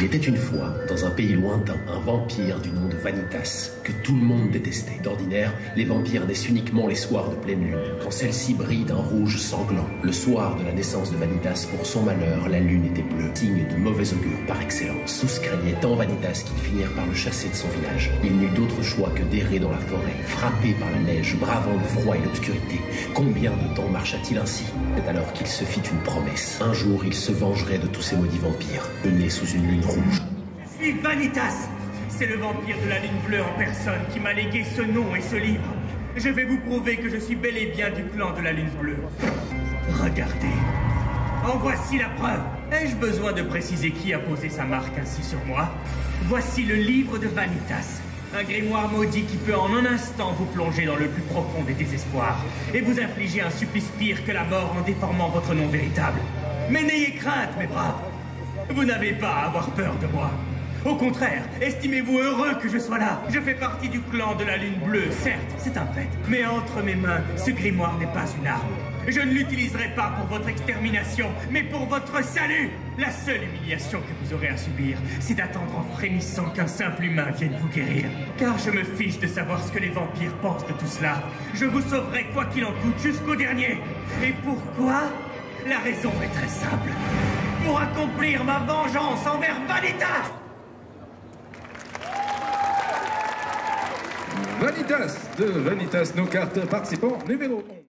Il était une fois, dans un pays lointain, un vampire du nom de Vanitas, que tout le monde détestait. D'ordinaire, les vampires naissent uniquement les soirs de pleine lune, quand celle-ci brille d'un rouge sanglant. Le soir de la naissance de Vanitas, pour son malheur, la lune était bleue, signe de mauvais augure par excellence. Tous craignaient tant Vanitas qu'ils finirent par le chasser de son village. Il n'eut d'autre choix que d'errer dans la forêt, frappé par la neige, bravant le froid et l'obscurité. Combien de temps marcha-t-il ainsi? C'est alors qu'il se fit une promesse. Un jour, il se vengerait de tous ces maudits vampires, menés sous une lune Je suis Vanitas C'est le vampire de la lune bleue en personne qui m'a légué ce nom et ce livre. Je vais vous prouver que je suis bel et bien du clan de la lune bleue. Regardez. En voici la preuve. Ai-je besoin de préciser qui a posé sa marque ainsi sur moi? Voici le livre de Vanitas. Un grimoire maudit qui peut en un instant vous plonger dans le plus profond des désespoirs et vous infliger un supplice pire que la mort en déformant votre nom véritable. Mais n'ayez crainte, mes braves. Vous n'avez pas à avoir peur de moi. Au contraire, estimez-vous heureux que je sois là. Je fais partie du clan de la Lune Bleue, certes, c'est un fait. Mais entre mes mains, ce grimoire n'est pas une arme. Je ne l'utiliserai pas pour votre extermination, mais pour votre salut. La seule humiliation que vous aurez à subir, c'est d'attendre en frémissant qu'un simple humain vienne vous guérir. Car je me fiche de savoir ce que les vampires pensent de tout cela. Je vous sauverai quoi qu'il en coûte jusqu'au dernier. Et pourquoi? La raison est très simple. Pour accomplir ma vengeance envers Vanitas Vanitas de Vanitas, nos cartes participants numéro 11.